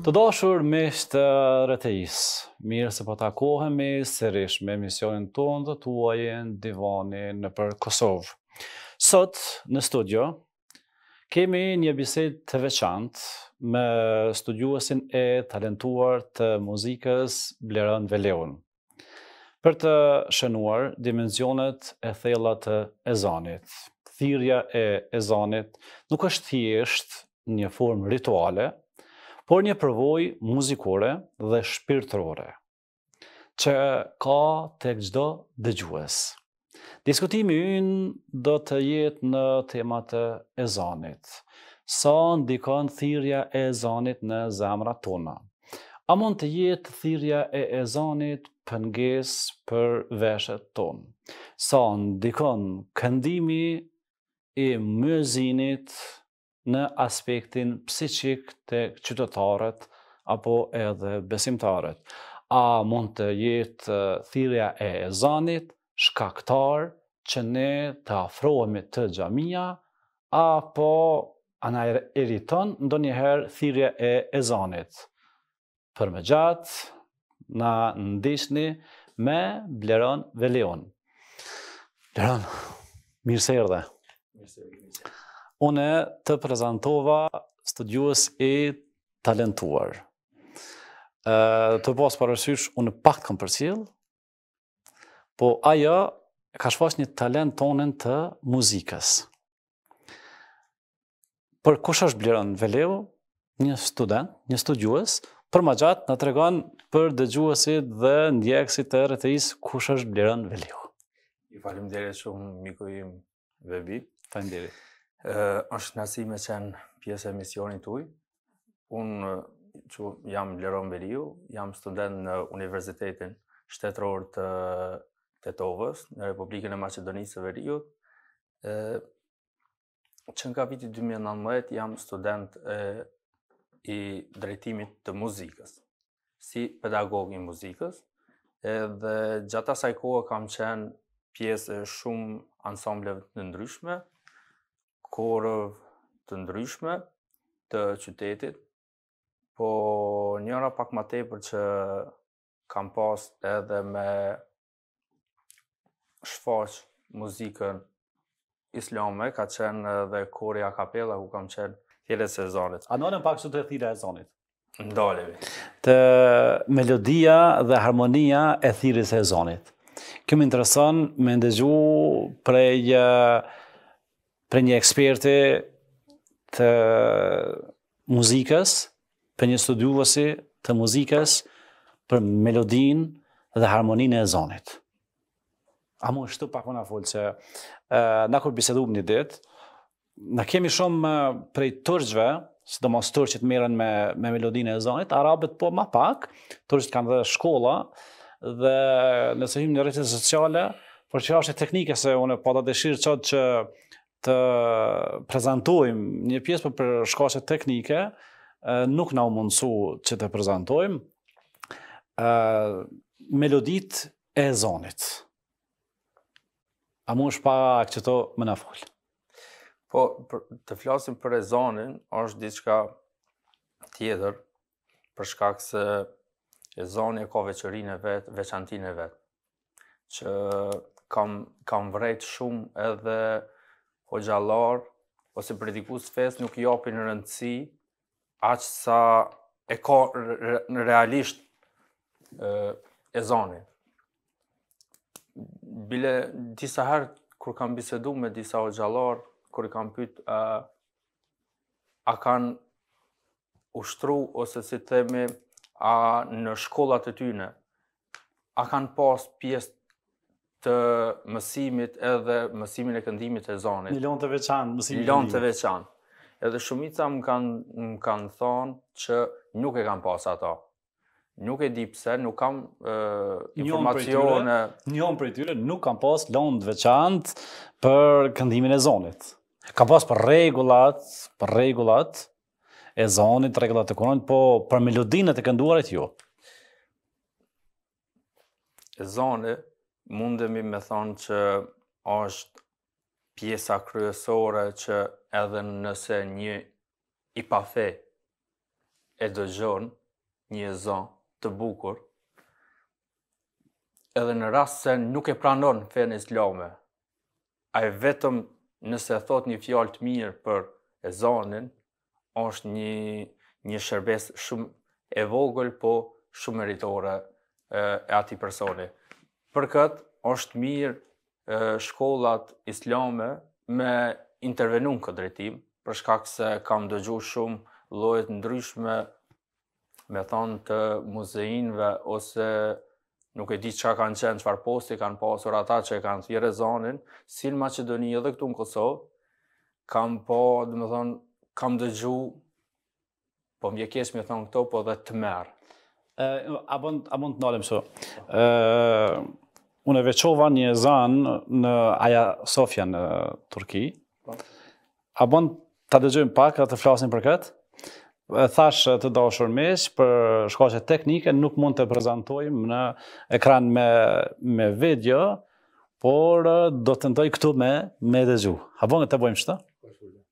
Të dashur miq të RTI-së, mirë se po takohemi sërish me emisionin tonë dhe tuajin divani nëpër Kosovë. Sot në studio kemi një bisedë të veçantë me studiuesin e talentuar të muzikës Bleron Veliun për të shënuar dimensionet e thella të ezanit. Thirrja e ezanit nuk është thjesht një formë rituale, por një përvojë muzikore dhe shpirtërore. që ka te çdo dëgjues. Diskutimi ynë do të jetë në temat e ezanit. Sa ndikon thirrja e ezanit në zemrat tona? A mund të jetë thirrja e ezanit pengesë për veshet tonë? Sa ndikon këndimi i myezinit në aspektin psiqik te qytetarët apo edhe besimtarët. A mund të jetë thirrja e ezanit shkaktar që ne të afrohemi te xhamia apo a na irriton ndonjëherë thirrja e ezanit? për me gjatë, na ndiqni me Bleron Veliun. Bleron, mirë se erdhe. Unë të prezantova studiues i talentuar. Të pas parasysh, unë pak të kom përcjell, Po ajo e ka shfaqë një talent tandin të muzikës. Por kush është Bliron Veleu, një student, një studiues, për ma gjatë na tregon për dëgjuesit dhe ndjekësit e RTI-së kush është Bleron Veliu. Faleminderit shumë, miku im, Vebi, faleminderit. Ë është kënaqësi me qen pjesë e emisionit tuaj. Unë që jam Bleron Veliu, jam student në Universitetin Shtetëror të Tetovës në Republikën e Maqedonisë së Veriut. Ë që nga viti 2019 jam student e, i drejtimit të muzikës. si pedagog i muzikës, edhe gjatë asaj kohë kam qenë pjesë e shumë ansambleve të ndryshme, koreve të ndryshme të qytetit, po njëra pak ma tepër që kam pas edhe me shfaq muzikën islame, ka qenë dhe kori a kapela ku kam qenë thirrës ezonit. A nalemi pak te thirrja e ezonit? Ndalemi. Te melodia dhe harmonia e thirrjes së ezonit. Kjo më intereson me ndëgju prej, prej një eksperti të muzikës për një studiuesi të muzikës për melodinë dhe harmoninë e ezonit. A munesh ti pak me na fol se na kur bisedum një dit, na kemi shumë prej turqve, sidomos turqit merren me, me melodinë e ezonit, arabet po ma pak, turqit kanë dhe shkolla, dhe nëse hymë në rrjetet sociale, por çështje teknike se unë pata dëshirë sot që të prezantojmë një pjesë por për shkaqe teknike, nuk na u mundësu që të prezantojmë meloditë e ezonit. A munesh pak qeto me na fol? Po, të flasim për ezonin, është diçka tjetër, për shkak se ezoni e ka veçorinë e vet, veçantinë e vet. Që kam kam vrejt shumë edhe hoxhallar ose predikues feje nuk i japin rëndësi aq sa e ka realisht e, ezoni. Bile disa herë kur kam bisedu me disa hoxhallar, kur i kam pyet a a kanë ushtru ose si të themi a në shkollat e tyne a kanë pas pjesë të mësimit edhe mësimin e këndimit ezonit. Një lonë të veçan, mësimin e këndimit. Një lonë të veçan. Edhe shumica më kanë kan thonë që nuk e kanë pas ato. Nuk e di pse, nuk kam informacione. Njoni prej tyre nuk kanë pas lëndë veçant për këndimin e ezonit. Kanë pas për rregullat, për rregullat e ezonit, rregullat e Kuronit, po për melodinë, të kënduarit jo. Ezoni, mundemi me thonë që është pjesa kryesore që edhe nëse një i pafe e dëgjon një ezan të bukur, edhe në rast se nuk e pranon fenë islame, ai vetëm nëse e thot një fjalë të mirë për ezanin, është një, një shërbes shumë e vogël, po shumë meritore e, e atij personi. Për këtë, është mirë shkollat islame me intervenu në këtë drejtim, për shkak se kam dëgju shumë lloje të ndryshme me thonë të muzeinve ose nuk e di çka kanë qenë, çfarë posti kanë pasur ata që e kanë thirrë ezanin, si në Maqedoni edhe këtu në Kosovë, kam pa, domethënë, kam dëgju Po më vjen keq me thonë këto, po edhe tmerr. A bon të nalem shtu? Unë e veçova një ezan në Aja Sofja në Turki. Po. A bon ta dëgjojmë pak dhe të flasim për këtë? E thash të dashur miq, për shkaqe teknike nuk mund ta prezentojmë në ekran me, me video, por do tentoj këtu me, me e dëgju. A bon të bëjmë shtu?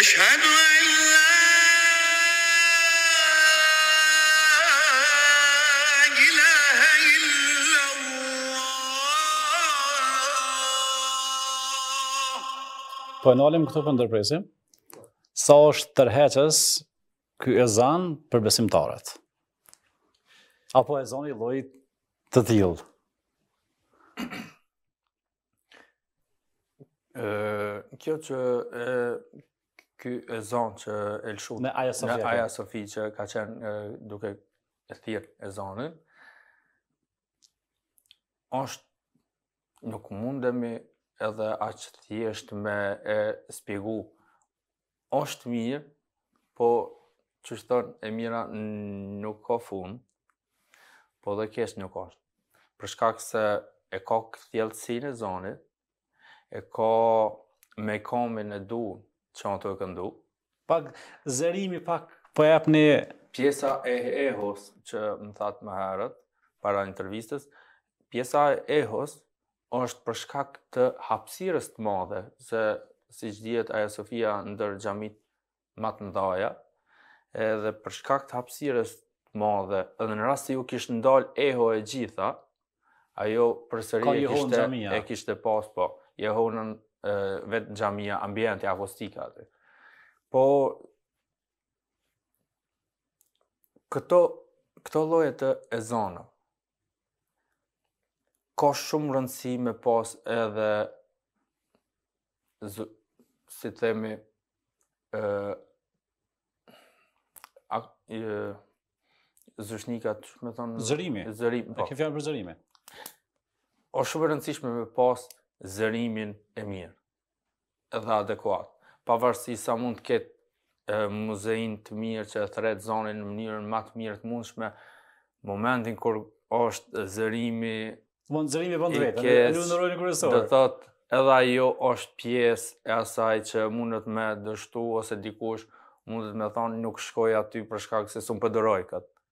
Eshhedu en la ilahe illallah. Po e nalim këtu po e ndërpresim. Sa është tërheqës ky ezan për besimtarët? Apo ezani i llojit të tillë? kjo që e ky ezan që e lëshut në Aja Sofi, në Aja Sofi që ka qenë duke e thirr ezanin është nuk mundemi edhe aq thjesht me e shpjegu Është mirë, po qysh thonë e mira nuk ka fund, po edhe keq nuk është. Për shkak se e ka kthjelltësinë e zonit, e ka mekamin e duhur që ai ta e këndu. Pak zërimi, pak po e apë një... Pjesa e ehos që më thatë më herët, para intervistës, pjesa e ehos është për shkak të hapësirës të madhe, se siç dihet Aja Sofia ndër xhamitë më të mëdhaja, edhe për shkak të hapësirës të madhe, edhe në rast se iu kish ndal eho e gjitha, ajo përsëri e kishte e kishte pas po, jehonën vetë xhamia ambienti akustika aty. Po këto këto lloje të ezanave ka shumë rëndësi me pas edhe zë, si të themi ë ak ë zëshnikat, me thon zërimi. Zërim, po. Ke fjalë për zërime. Është shumë e rëndësishme me pas zërimin e mirë. dhe adekuat. Pavarësi sa mund të ketë muezin të mirë që e thërret ezanin në mënyrën ma të mirë të mundshme, momentin kur është zërimi zërimi vetëm, e luan rolin kryesor. Do thotë edhe ajo është pjesë e asaj që mundet me dështu ose dikush mundet me thonë nuk shkoj aty për shkak se s'un e duroj kët.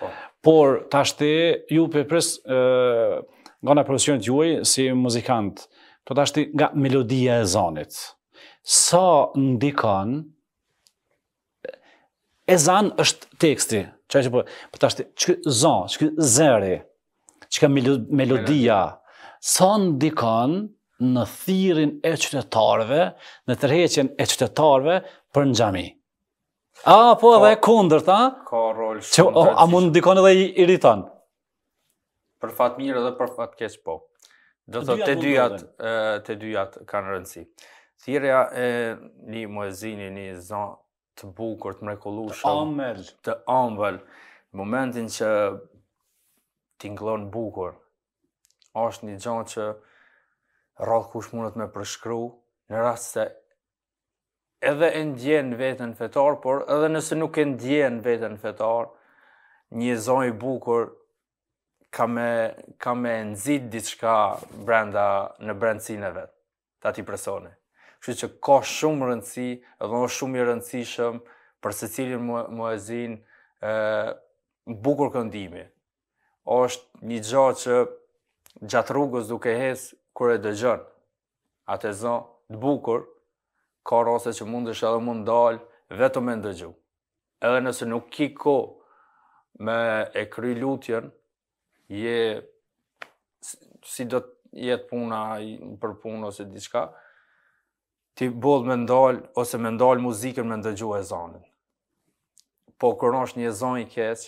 Po. Por, tashti, ju për pjesë nga ana e profesionit tuaj si muzikant, po tashti nga melodia e ezanit, sa ndikon, ezan është teksti, që e që po, po tashti, ky za, ky zëri, që ka melodia, sa ndikon në thirrjen e qytetarëve, në tërheqjen e qytetarëve për në xhami. A, po edhe e kundërta? Ka rol shumë të rëndësishëm. A mund dikënd edhe ta irriton? Për fat të mirë edhe për fat të keq, po. Do të thotë të dyjat, të dyjat kanë rëndësi. Thirrja e një muezini, një za të bukur, të mrekullueshëm. Të ambël. Të ambël. Momentin që tingëllon bukur, është një gja që rrallëkush mundet me përshkru, në rast se edhe e ndjen veten fetar, por edhe nëse nuk e ndjen veten fetar, një zo i bukur ka me, ka me nxit diçka brenda në brendësinë e vet, të atij personi. Kështu që ka shumë rëndësi, edhe është shumë i rëndësishëm për secilin muezin bukurkëndimi. është një gja që gjatë rrugës duke ec kur e dëgjon atë ezan të bukur ka raste që mundesh edhe m'u ndal vetëm me ndëgju edhe nëse nuk ki kohë me e kry lutjen je si do të jetë puna për punë ose diçka Ti boll me ndal ose me ndal muzikën me ndëgju ezanin. Po kur është një zan i keq,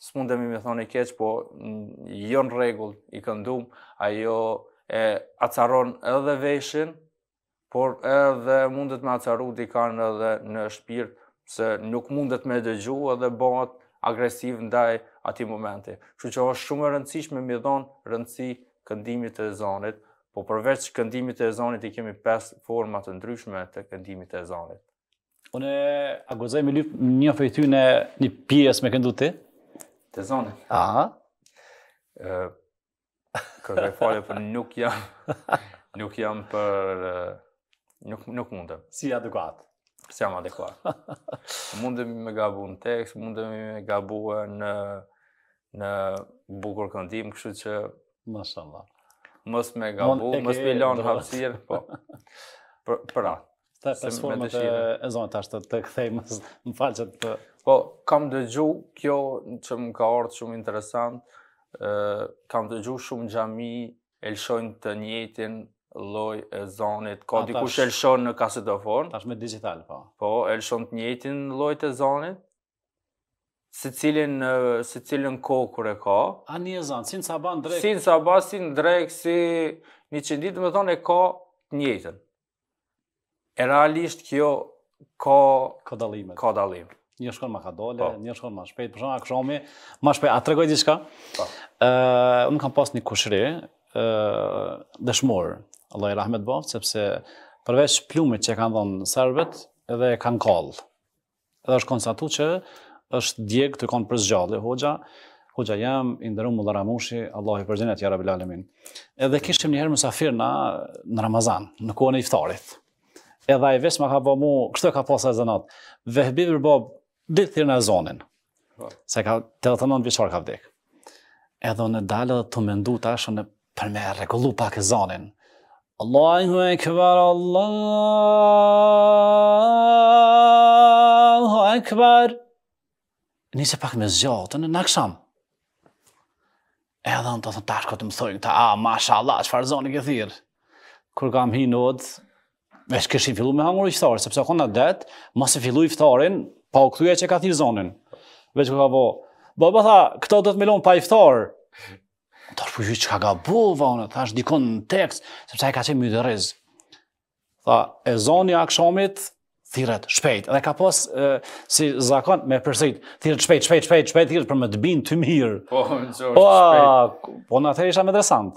s'mundemi me thonë i keq, po jo në rregull i këndum, ajo e acaron edhe veshin, por edhe mundet me acaru dikan edhe në shpirt, se nuk mundet me dëgju edhe bëhet agresiv ndaj atij momenti. Kështu që është shumë e rëndësishme me i dhon rëndësi këndimit të ezanit, Po përveç këndimit të ezanit i kemi pesë forma të ndryshme të këndimit të ezanit. Unë a guxoj me lyp një prej tyne një pjesë me këndu ti? Të ezanit? Aha. Kërkoj falje por nuk jam, nuk jam për, nuk, nuk mundem. S'je adekuat? S'jam adekuat. mundem me gabu në tekst, mundem me gabu në në bukur këndim, kështu që mashallah. Mos me gabu, mos me lanë hapësirë, po. Për për atë. Të pesë format e, ezanit tash të, të kthej më në falë të... Po, kam dëgju kjo që më ka ardhë shumë interesant, e, kam dëgju shumë xhami e lëshojnë të njëtin lloj ezanit, ka A, dikush tash, e lëshojnë në kasetofon. Tash me digital, po. Po, e lëshojnë të njëtin lloj t'ezanit, secilin secilën kohë kur e ka. A një ezan, si në sabah, në drekë. Si në sabah si në drekë si në iqindi domethonë e ka të njëjtën. E realisht kjo ka ka dallime. Ka dallim. Një shkon më kadale, po. një shkon më shpejt, për shembull akshomi, më shpejt. A tregoj diçka? Po. Ë, uh, unë kam pas një kushri, ë, uh, dëshmor, Allahu i rahmet boftë, sepse përveç plumit që kanë dhënë serbët, edhe e kanë kallë. Edhe është konstatu që është djeg tu kanë për së gjalli hoxha, hoxha jem i nderum Mulla Ramushi, Allahu për xhenet, ja Rabil Alemin. Edhe kishim njëherë mysafirë na në Ramazan, në kohën e iftarit. Edhe ai veç ma ka bo mu, kështu e ka pasë ai zanat, Vehbi bre babë, dil thirrna ezonin. Po. Se ka 89 vjeçar ka vdek. Edhe unë dal dhe tu mendu tash unë për me rregullu pak ezanin. Allahu ekber, Allahu ekber. Nisa pak me zgjatë, në në aksham. Edhe unë tu thënë tash kanë të më thojnë këta, a, mashallah, çfarë ezoni ke thirrë. Kur kam hi në odë, Hiç s'kishin fillu me hangër iftar, sepse kanë adet, mos e fillu iftarin pa u kthy ai që ka thirrë ezonin. Veç ka po, bo, bo, tha, këta do të më lonë pa iftar. Tash po, çka gabova unë, thashë dikun në tekst, sepse ai ka qenë myderriz. Tha, ezoni i akshamit thirret shpejt. Dhe ka pasë si zakon me përsërit, thirret shpejt, shpejt, shpejt, shpejt, thirret për me të binë të mirë. Po, në qërë, po, shpejt. Po, unë atëherë isha medresant.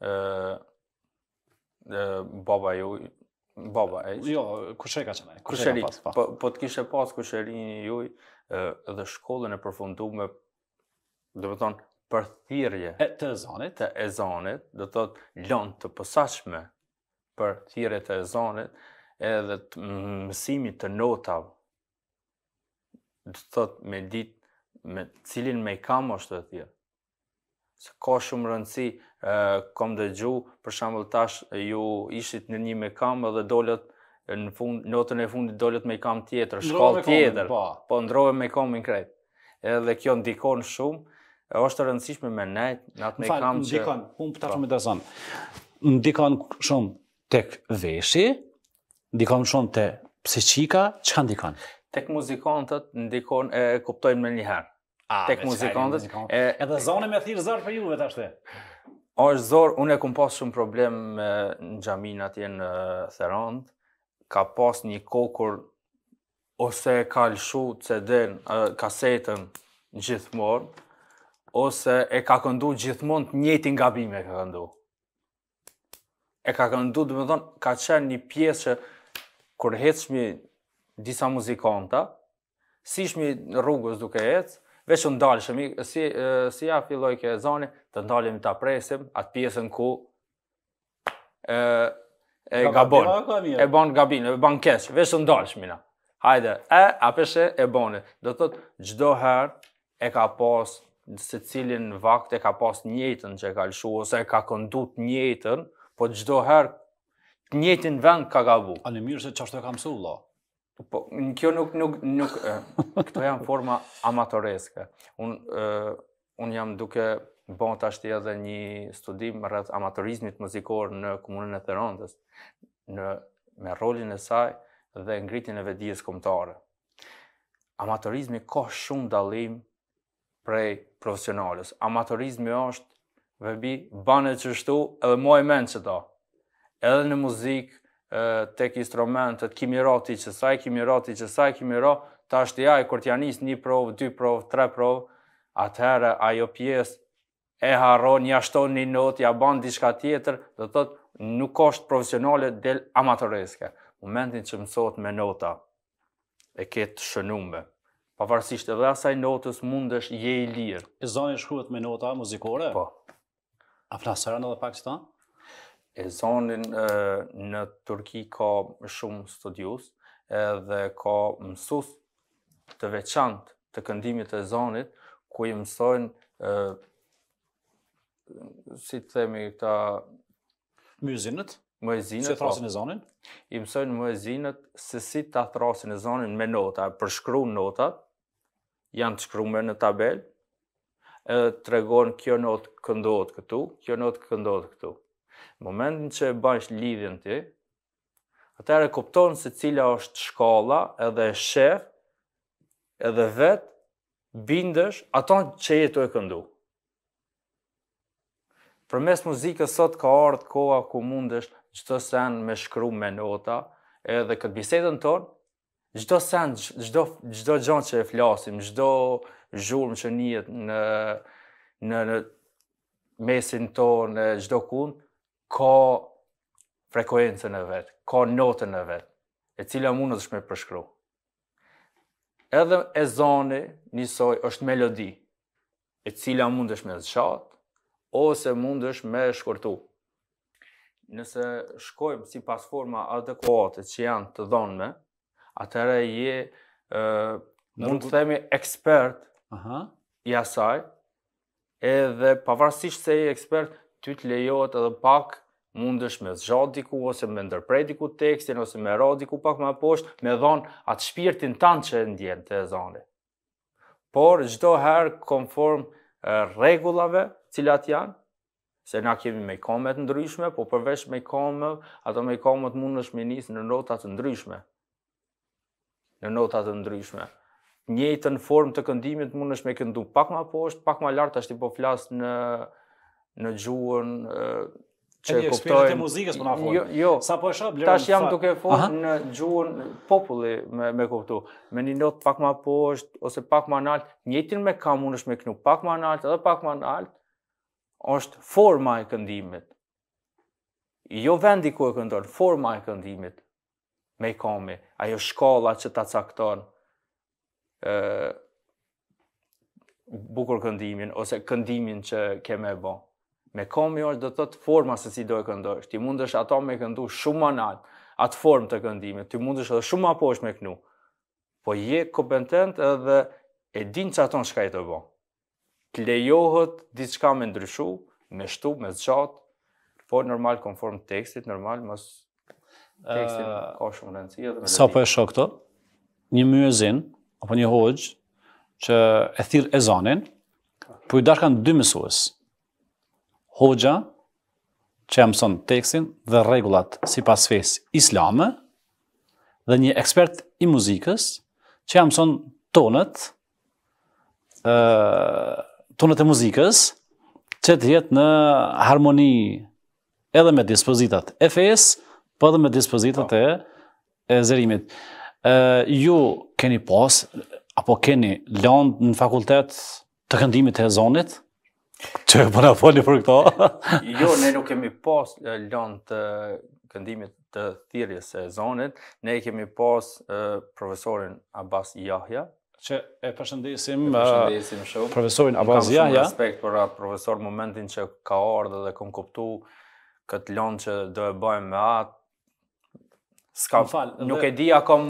ë ë baba juj baba e jo kushëri ka qenë kush e ka pas po po të kishte pas kushërini juj edhe shkollën e përfundume domethonë për thirrje të ezanit të ezanit do të thot lëndë të posaçme për thirrje të ezanit edhe të mësimit të notave do të thot me dit me cilin mekam është tu e thirr ka shumë rëndësi, kom dëgju, për shembull tash ju ishit në një mekam dhe dolët në fund notën e fundit dolët mekam tjetër, shkallë tjetër. Po, po ndrove mekamin krejt. Edhe kjo ndikon shumë, është e rëndësishme me nejt, në atë mekam që... Ndikon, unë pëta shumë po. të zonë, ndikon shumë tek veshi, ndikon shumë tek psikika, çka ndikon? Tek muzikantët ndikon e kuptojnë menjëherë. Ah, tek muzikantët. E... Edhe ezani me thirr zor për juve tashti. O është zor, unë e kom pas shumë problem me një xhami atje në Therandë, ka pas një kokur ose e ka lëshu CD-n, kasetën gjithmonë, ose e ka këndu gjithmonë të njëtin gabim e ka këndu. e ka këndu, domethënë, ka qenë një pjesë që kur hecshmi disa muzikanta, si ishmi rrugës duke ecë, veç u ndalshim, si, si ja filloj ky ezani, të ndalim ta presim, atë pjesën ku e, e gabon, e bon gabim, e bon keq, veç u ndalshim, hajde, e, a pe sheh e boni, do të thotë, çdo herë, e ka pas secilin vakt e ka pas të njëjtën që e ka lëshu ose e ka këndu të njëjtën, po çdo herë të njëjtin vend ka gabu. Ani mirë se qashtu e ka mësu, vëlla. Po, në kjo nuk, nuk, nuk, këto janë forma amatoreske. Unë un jam duke bo tashti edhe një studim rreth amatorizmit muzikor në komunën e Therandës, në, me rolin e saj dhe ngritjen e vetëdijes kombëtare. Amatorizmi ka shumë dallim prej profesionalës. Amatorizmi është veç bëne qështu edhe maje mend qeta. Edhe në muzikë, tek instrumentet, ki me ra ti qesaj, ki me ra ti qesaj, ki me ra, tashti ai, kur t'ja nis një provë, dy provë, tre provë, atëherë ajo pjesë E harron, ja shton një notë, ja ban diçka tjetër, do të thotë nuk është profesionale del amatoreske. Momentin që mësohet me nota e ke të shënume. Pavarësisht edhe asaj notës mundesh je i lirë. Ezani shkruhet me nota muzikore? Po. A flasim edhe pak qëta? Ezanin në Turqi ka shumë studius edhe ka mësus të veçantë të këndimit të ezanit, ku i mësojnë ë si të themi këta myezinët, myezinët si po thrrasin ezanin, i mësojnë myezinët se si ta thrrasin ezanin me nota, e përshkruan notat, janë të shkruar në tabelë, edhe tregon kjo notë këndohet këtu, kjo notë këndohet këtu. Në momentin që e bajsh lidhjen ti, Atëherë kupton se cila është shkalla edhe e shef edhe vet bindesh ato që je tu e këndu. Përmes muzikës sot ka ardhë koha ku mundesh çdo sen me shkru me nota edhe këtë bisedën tonë, çdo sen, çdo gja që e flasim, çdo zhurmë që nihet në, në, në mesin tonë, çdokund, ka frekuencën e vet, ka notën e vet, e cila mundësh me përshkru. Edhe e zani njësoj është melodi, e cila mundësh me zgjat, ose mundësh me shkurtu. Nëse shkojmë sipas formave adekuate që janë të dhanme, atëre je, uh, mund të themi ekspert Aha. i asaj, Edhe pavarësisht se je ekspert, ty të lejohet edhe pak mundesh me zgjat diku ose me ndërpre diku tekstin ose me ra diku pak ma poshtë, me dhan atë shpirtin tand që e ndjen te ezani. Por çdo herë konform rregullave, të cilat janë, se na kemi mekame të ndryshme, po përveç mekameve, ato mekamet mundësh me nis në nota të ndryshme. në nota të ndryshme. Të njëjtën formë të këndimit mundësh me këndu pak ma poshtë, pak ma lartë, tash ti po flas në, në gjuhën, që e kuptojnë, e muzikës po na fol. Jo, jo. Sa po e shoh blerë. Tash jam duke fol në gjuhën populli me me kuptu. Me një notë pak ma poshtë ose pak ma nalt, të njëjtin mekam mundësh me knu pak ma nalt edhe pak ma nalt. Është forma e këndimit. Jo vendi ku e këndon, forma e këndimit mekami, ajo shkalla që ta cakton e, bukur këndimin, ose këndimin që ke me bo. Mekami është do të thotë forma se si do e këndosh, ti mundësh atë me këndu shumë ma nalt, atë formë të këndimit, ti mundësh edhe shumë ma poshtë me kënu, po je kompetent edhe e din qaton çka je tu bo. të lejohet diçka me ndryshu, me shtu, me zgjat, po normal konform tekstit, normal mos tekstin ka shumë rëndësi edhe me Sa po e shoh këto? Një myezin apo një hoxhë që e thirr ezanin, po u dashkan dy mësues. Hoxha që ia mëson tekstin dhe rregullat sipas fesë islame dhe një ekspert i muzikës që ia mëson tonet ë tonet e muzikës që të jetë në harmoni edhe me dispozitat e fesë, po edhe me dispozitat po. e e zërimit. ë ju keni pas apo keni lëndë në fakultet të këndimit të ezanit? Që po na folni për këto? jo, ne nuk kemi pas lëndë të këndimit të thirrjes së ezanit, ne kemi pas profesorin Abbas Jahja, që e përshëndesim, e përshëndesim shumë. profesorin Abbas Jahja. Shumë respekt për atë profesor momentin që ka ardh edhe kam kuptu këtë lëndë që do e bëjmë me atë, Ska, fal, nuk e di a kam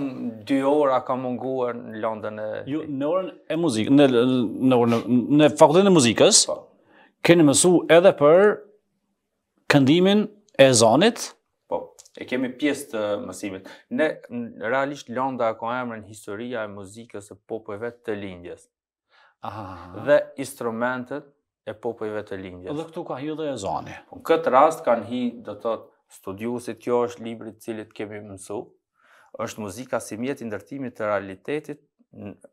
2 orë a kam munguar në landën e Jo, në orën e muzikës, në në orën në fakultetin e muzikës. Po. Keni mësu edhe për këndimin e ezanit? Po. E kemi pjesë të mësimit. Ne realisht landa ka emrin historia e muzikës së popujve të lindjes. dhe instrumentet e popujve të lindjes. Dhe këtu ka hi dhe ezani. Po, në këtë rast kanë hi, do të thotë, studiuesit, kjo është libri të cilit kemi mësu, është muzika si mjet i ndërtimit të realitetit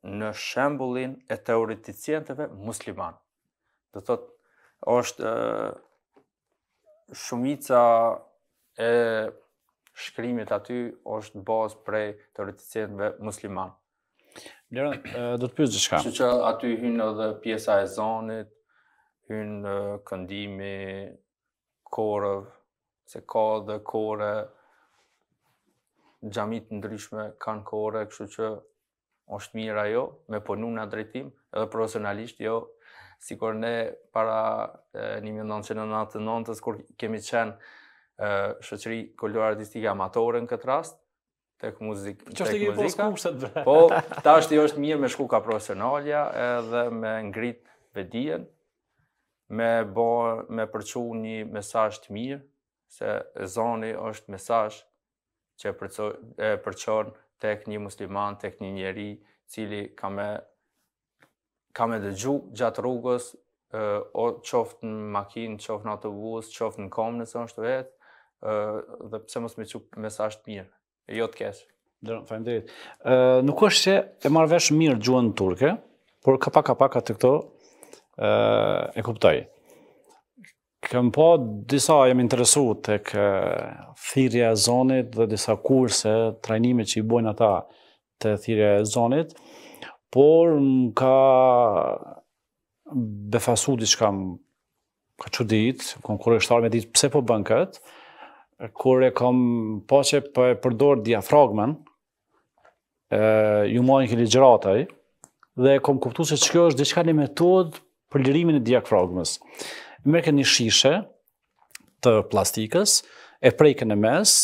në shembullin e teoreticientëve musliman. Do të thotë, është shumica e shkrimit aty është bazë prej teoreticientëve musliman. Lërën, do të pys diçka. Që që aty hyn edhe pjesa e ezanit, hyn këndimi i korëve, se ka dhe kore, xhamitë ndryshme kanë kore, kështu që është mirë ajo me punu në atë drejtim edhe profesionalisht jo sikur ne para 1999 kur kemi qenë shoqëri kulturo-artistike amatore në këtë rast tek muzikë tek muzika kemi pas kurset bre po tashti është mirë me shku kah profesionalja edhe me ngrit vetëdijen me bo me përçu një mesazh të mirë se ezani është mesazh që e përçon tek një musliman, tek një njeri, i cili ka me, ka me dëgju gjatë rrugës, o qoftë në makinë, qoftë në autobus, qoftë në komb nëse është vetë, dhe pse mos me çu mesazh të mirë, e jo të keq. Dhe, faleminderit. Nuk është që e marr vesh mirë gjuhën turke, por kapak kapak atë këto e kuptoj. Kam pa disa jam interesu tek thirrja e ezanit dhe disa kurse, trajnime që i bojnë ata te thirrja e ezanit, por më ka befasu diçka më ka çudit, kom kureshtar me ditë pse po bën këtë, kur e kom pa që po e përdor diafragmën, e, ju mbajnë këni ligjërata, dhe e kom kuptu se qe kjo është diçka një metodë për lirimin e diafragmës. Merrke një shishe të plastikës, e prejke në mes,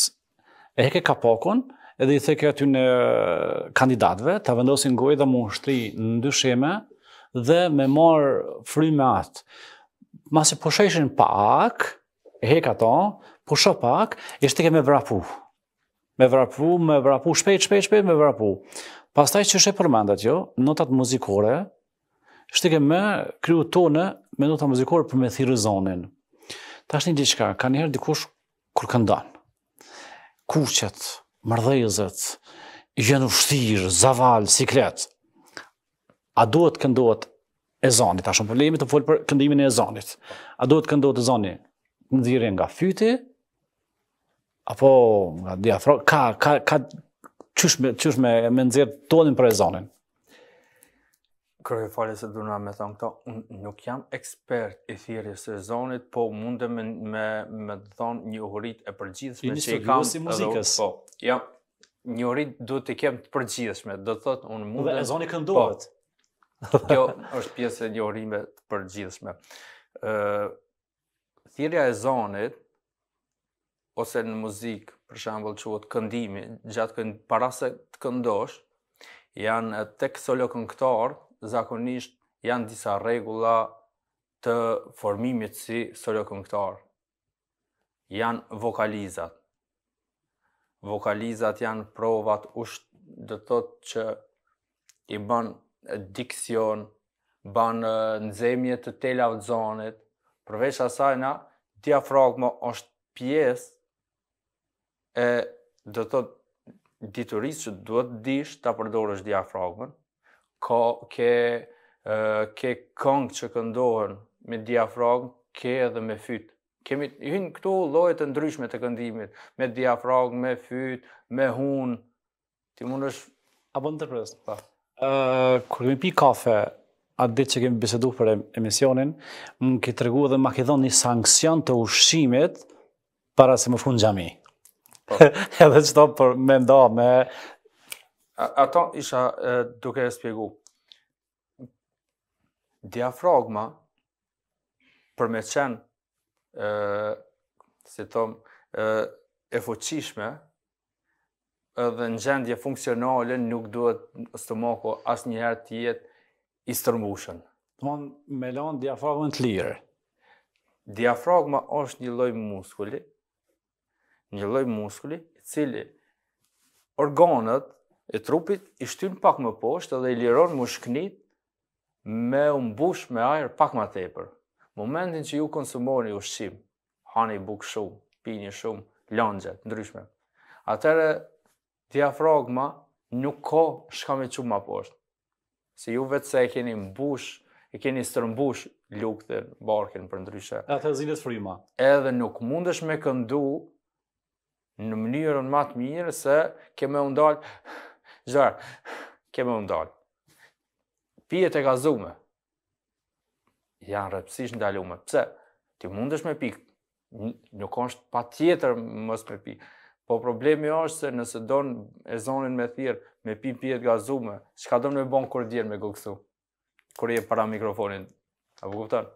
e heke kapakun, edhe i theke atyne kandidatve, ta vendosin në gojë dhe mu shtri në dysheme, dhe me marrë frymë me atë. Masi pushojshin pak, e heke ato, pusho pak, i shtike me vrapu. Me vrapu, me vrapu, shpejt, shpejt, shpejt, me vrapu. Pastaj qysh përmendet jo, notat muzikore, shti ke me kriju tone me nota muzikore për me thirr ezanin. Tash një diçka, kanjëherë dikush kur këndon. Kuqet, mërdhezet, jen vështirë, zavall, siklet. A duhet këndohet ezani, tash për problemin të folim për këndimin e ezanit. A duhet këndohet ezani? Nxirret nga fyti, Apo nga diafro, ka, ka, ka, qysh me, qysh me, me nxjerrë tonin për ezanin. Kërkoj falje se du na me thonë këto, unë nuk jam ekspert i thirrjes së ezanit, po mund me, me, me dhonë njohuritë e përgjithshme. Një një një si muzikës. Po, jam, njohuritë duhet t'i kem të përgjithshme, do të thotë unë mund... Dhe ezani këndohet. Po, kjo është pjesë e njohurive të përgjithshme. Uh, thirrja e ezanit, ose në muzikë, për shembull, quhet këndimi, gjatë kënd para se të këndosh, janë tek solo këngëtar, zakonisht janë disa rregulla të formimit si solo këngëtar. Janë vokalizat. Vokalizat janë provat usht do të thotë që i bën diksion, bën nxemje të telave të zanit. Përveç asajna diafragma është pjesë e do të thotë diturisë që duhet dish ta përdorësh diafragmën. Ka ke ke këngë që këndohen me diafragmë, ke edhe me fyt. Kemi hyn këtu lloje të ndryshme të këndimit, me diafragmë, me fyt, me hund. Ti mundesh... A bën të ndërpres, pa. Po. Kur kemi pi kafe, atë ditë që kemi bisedu për emisionin, më ke tregu edhe ma ke dhonë një sanksion të ushqimit para se me fu n'xhami. Po. Edhe qëto për me nda, me... Ato isha duke e shpjegu. diafragma për me qenë e, si t'thom, e, e fuqishme edhe në gjendje funksionale nuk duhet stomaku asnjëherë të jetë i stërmbushën. Dmon, me lanë diafragmën të lirë. Diafragma është një lloj muskuli Një lloj muskuli, i cili organët e trupit i shtyn pak më poshtë dhe i liron mushknit me u mbush me ajër pak më tepër. Momentin që ju konsumoni ushqim, hani bukë shumë, pini shumë, lëngje të ndryshme. Atëherë Diafragma nuk ka shka me shku ma poshtë. Se ju veç se e keni mbush, e keni stërmbush lukthin, barkin përndryshe. E të zihet fryma. Edhe nuk mundesh me këndu në mënyrën ma të mirë se ke me u ndalë, zëri, ke me u ndalë. Pijet e gazume, janë rreptësisht të ndalume. Pse? Ti mundesh me pi, nuk është patjetër mos me pi. Po problemi është se nëse don ezanin me thirrë, me pi pije të gazume, çka don me bon kur vjen me gogësu? Kur je para mikrofonit, a po kupton?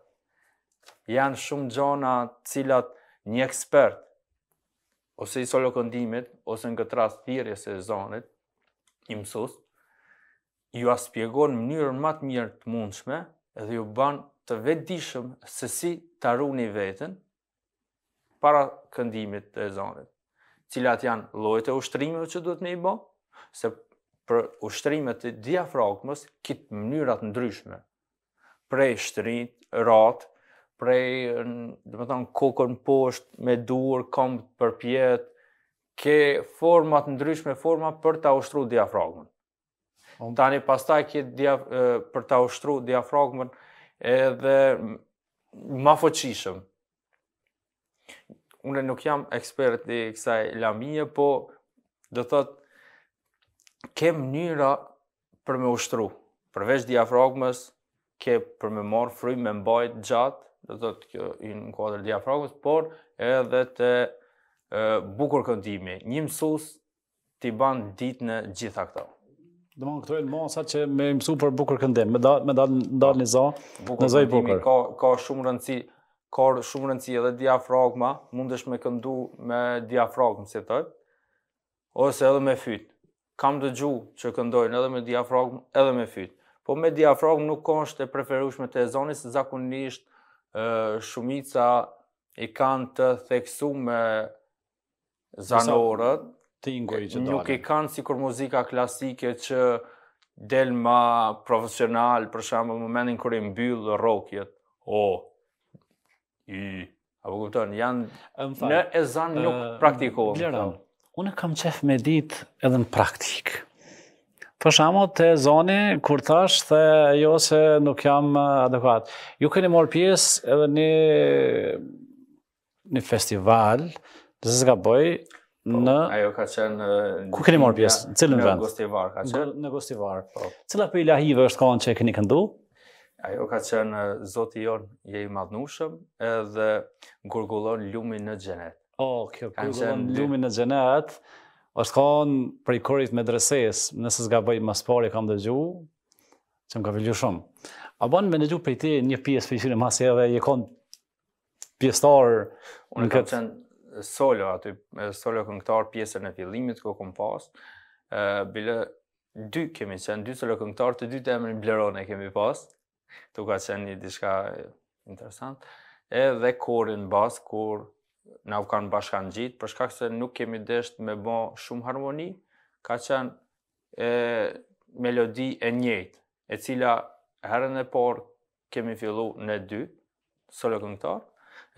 Janë shumë gjana të cilat një ekspert, ose i solo këndimit, ose në këtë rast thirrjes së ezanit, një mësus, jua shpjegon mënyrën ma të mirë të mundshme dhe ju ban të vetëdijshëm se si ta runi veten para këndimit të ezanit, cilat janë llojet e ushtrimeve që duhet me i bë, se për ushtrimet e diafragmës ki mënyra të ndryshme, prej shtrit, rat, prej, domethanë, kokën poshtë me duar, këmbë përpjet, ke forma të ndryshme forma për ta ushtruar diafragmën. Tani pastaj ke për ta ushtruar diafragmën edhe më fuqishëm. Unë nuk jam ekspert i kësaj lamie, po do thot ke mënyra për me ushtru. Përveç diafragmës ke për me marr frymë me mbajt gjatë, do thot kjo hin në kuadër të diafragmës, por edhe te bukurkëndimi. Një mësus t'i ban me dije të gjitha këto. Domethanë këto janë masa që me i mësu për bukurkëndim, me dalë, dal po një za, një za i bukur. Ka, ka shumë rëndësi, ka shumë rëndësi edhe diafragma, mundesh me këndu me diafragmë, si thotë, ose edhe me fyt. Kam dëgju që këndojnë edhe me diafragmë, edhe me fyt. Po me diafragmë nuk është e preferushme te ezani, se zakonisht shumica i kanë të theksume zanoret, tingujt që dalin. Nuk i kanë sikur muzika klasike që del ma profesional, për shembull, në momentin kur i mbyll rrokjet, o, oh, i, a po kupton, janë, thashë, në ezan nuk uh, praktikohen. Gjëra, unë e kam qef me ditë edhe në praktikë. Për shembull te ezani, kur thashë, the jo se nuk jam adekuat. Ju keni marrë pjesë edhe një Një festival, nëse s'gaboj, po, në... Ajo ka qenë... Ku keni marrë pjesë? Në cilën vend? Në Gostivar ka qenë. Në Gostivar. Po. Cila prej ilahive është kanë që e keni këndu? Ajo ka qenë zoti jonë je i madhnushëm edhe gurgullon lumi në xhenet. O, oh, kjo gurgullon lumi në xhenet, është kanë prej korit medreses, nëse s'gaboj ma s'pari kam dëgju, që më ka pëlqy shumë. A ban me ndëgju prej teje një pjesë për i qyri mas edhe je kanë pjestar unë kam qenë solo aty solo këngëtar pjesën e fillimit e kom pas ë bile dy kemi qenë dy solo këngëtar të dytë emrin Bleron e kemi pas aty ka qenë një diçka interesant edhe kori mas kur na u ka bashkangjit për shkak se nuk kemi desht me bë shumë harmoni ka qenë melodi e njëjtë e cila herën e parë kemi fillu ne dy, solo këngëtar,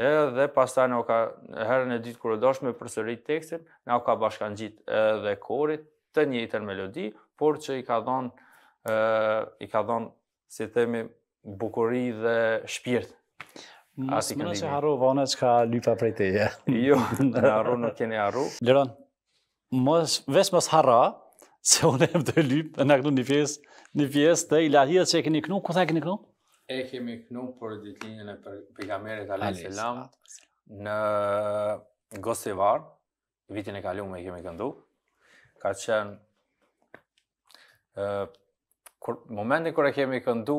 edhe pastaj na u ka, herën e dytë kur u dashke me përsërit tekstin, na u ka bashkangjit edhe kori të njëjtën melodi, por që i ka dhonë, i ka dhonë, si themi, bukuri dhe shpirt. Mos meno që harrova unë çka lypa prej teje. Jo, në harru nuk keni harru. Liron, Mos, veç mos harro, se unë me të lyp, me na knu një pjesë, një pjesë te ilahia që e keni kënu, ku tha e keni kënu? E kemi kënu për ditlinjën e pejgamerit alejhi selam në Gostivar, vitin e kalum e kemi këndu, ka qenë, momentin kur e kemi këndu,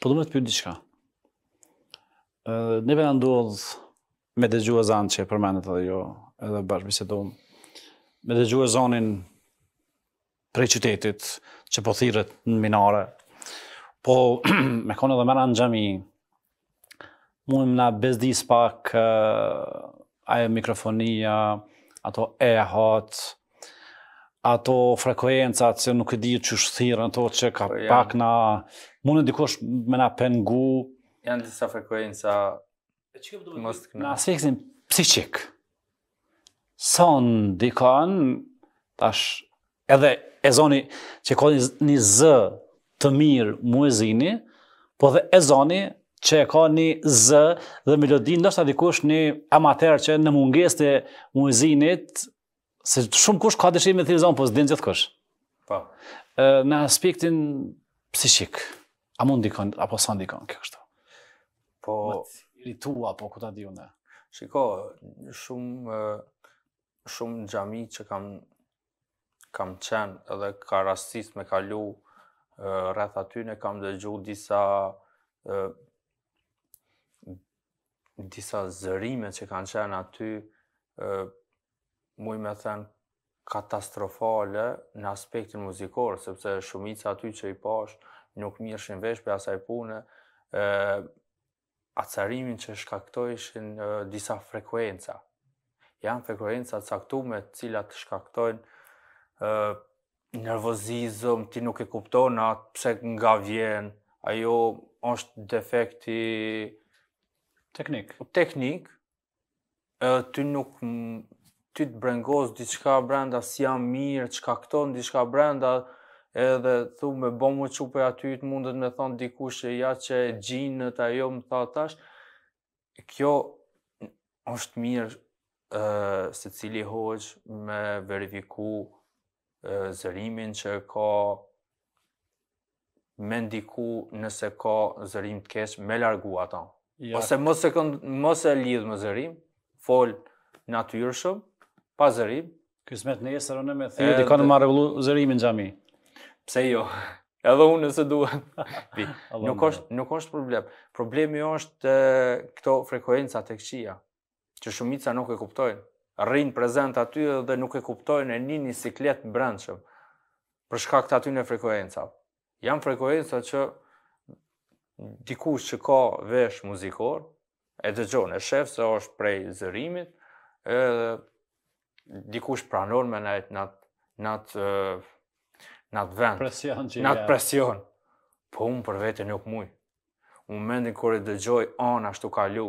Po do me të pyt diçka. Neve na ndodh me dëgju ezanin që e përmendët edhe ju, edhe bashkëbisedum, me dëgju ezanin prej qytetit që po thirët në minare, po me kon edhe mrena në xhami, Mun me na bezdis pak ajo mikrofonia, ato ehat, ato frekuencat që nuk e di qysh thirren, ato çka po, pak na... Mun dikush me na pengu... Janë disa frekuenca... Në aspektin psikik. Sa ndikon, tash edhe ezani që ka një zë të mirë muezini, po dhe ezani që e ka një zë dhe melodi, ndoshta dikush një amater që në mungesë të muezinit, se shumë kush ka dëshirë me thirr ezan, po s'din gjithkush. Po. Në aspektin psikik. A mund ndikon, apo sa ndikon kjo kështu? Po... apo ku ta di unë? Shiko, shumë, shumë xhami që kam, kam qenë edhe ka rastis me kalu rreth aty e kam dëgju disa disa zërime që kanë qenë aty muj me thanë katastrofale në aspektin muzikor, sepse shumica aty që i pash nuk mirrshin vesh për asaj pune, e, acarimin që shkaktojshin e, disa frekuenca. Janë frekuenca të caktume të cilat shkaktojnë e, nervozizëm, ti nuk e kupton atë pse nga vjen, ajo është defekti teknik, teknik edhe ty nuk ty të brengos diçka brenda s'jam mirë, të shkakton diçka brenda edhe thu me bo m'u çu pe aty mundet me thonë dikush ja që xhindët a jo më tha tash kjo është mirë uh, secili hoxhë me verifiku zërimin që ka me ndiku nëse ka zërim të keq me largu ata. Ja. Ose mos e kënd, mos e lidh me zërim, fol natyrshëm, pa zërim. Kismet nesër me thirr dikan me rregullu zërimin në xhami. Pse jo? Edhe unë nëse duhet. nuk është nuk është problem. Problemi është këto frekuenca të këqija. që shumica nuk e kuptojnë. Rrinë prezent aty dhe nuk e kuptojnë e një një siklet në brendshëm, për shka këta ty në frekuenca. Janë frekuenca që dikush që ka vesh muzikor, e dëgjon, e shef se është prej zërimit, edhe dikush pranon me nejt në atë në atë në atë vend. Presion në atë presion. Po unë për vete nuk muj. Në momentin kur e dëgjoj anë ashtu kalu,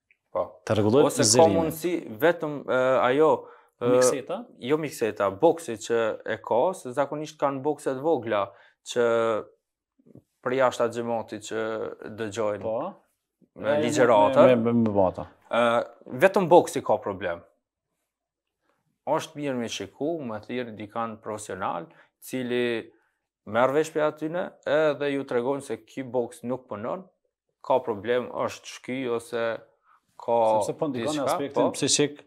Po. Të rregullojmë Ose ka mundësi vetëm ajo mikseta, jo mikseta, boksi që e ka, se zakonisht kanë bokse të vogla që përjashta xhemati që dëgjojnë po, me ligjërata. Me, me, me, me vetëm boksi ka problem. është mirë me shiku, me thirr dikan profesional, i cili merr vesh për atyne, edhe ju tregon se ky boks nuk punon, ka problem, është shky, ose ka diçka. Sepse po ndikon në aspektin po. psikik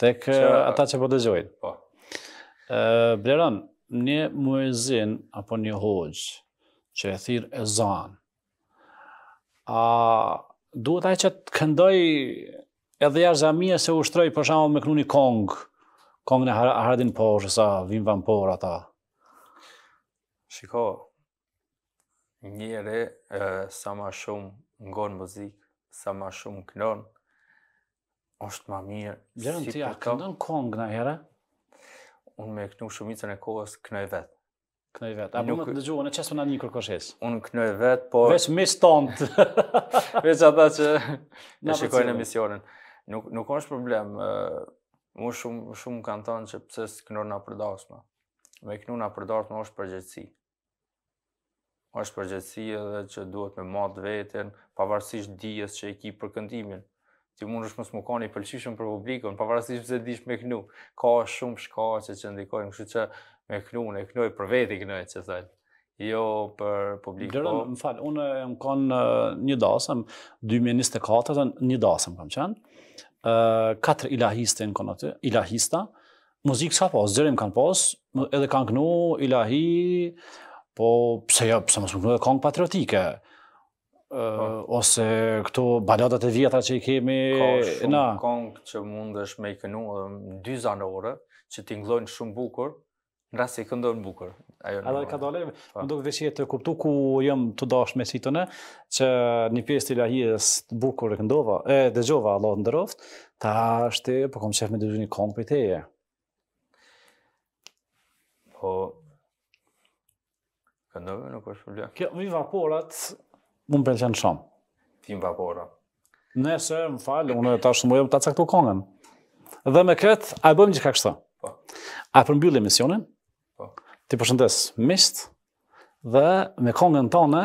tek ata që po dëgjojnë. Po. Bleron, një muezin, apo një hoxhë, që e thirr ezan, A duhet ai që të këndojë edhe jashtë xhamisë të ushtrojë për shembull me knu ni kong, kongën e Hajredin Pashës a Vijnë vaporat ata. Shiko. Njeri sa ma shumë ngon muzikë, sa ma shumë knon, është ma mirë. Leron, si ti, a këndon kong najherë? Unë me knu shumicën e kohës knoj vetë. Knoj vet. A nuk dëgjova në çesë najnjë kërkesë. Unë knoj vet, po Veç me stant. Veç ata që e shikojnë emisionin. Nuk nuk osht problem. Mu shumë, shumë m'kanë thënë që pse s'knon nëpër dasma. Me knu nëpër dasma është përgjegjësi është përgjegjësi edhe që duhet me matë veten, pavarësisht dijes që e ki për këndimin. Ti mundesh mos me kanë i pëlqyeshëm për publikun, pavarësisht pse dish me knu. Ka shumë shkaqe që ndikojnë, kështu që me knu, unë knoj për veti, knoj që thojnë. Jo për publikun. Leron, po. më fal, unë jam kanë n'një dasëm, 2024, n'një dasëm kam qenë, katër ilahista janë kanë aty, ilahista, muzikë s'ka pas, zërim kanë pas, edhe kanë knu ilahi, po, pse jo, pse mos me knu edhe kang patriotike, Po. ose këto baladat e vjetra që i kemi na, ka shumë këngë që mundesh me i knu me zanore që tingllojnë shumë bukur nga si këndon bukur ajo në ka dalë po. më duket veç je tu kuptu ku jam tu dash me shku, domethanë që një pjesë të ilahisë bukur e këndove e dëgjova Allah të nderoft, tashti po kom qejf me dëgju një këngë prej teje po Këndove nuk është problem. Kjo Vijnë vaporat, mu më pëlqen shumë. Vijnë vaporat. Nëse, më fal, unë tash jam tu ta caktu kongën. Dhe me këtë, a e bëjmë diçka kështu? Po. A e përmbyllim emisionin? Po. Ti përshëndet miqt dhe me kongën tonë,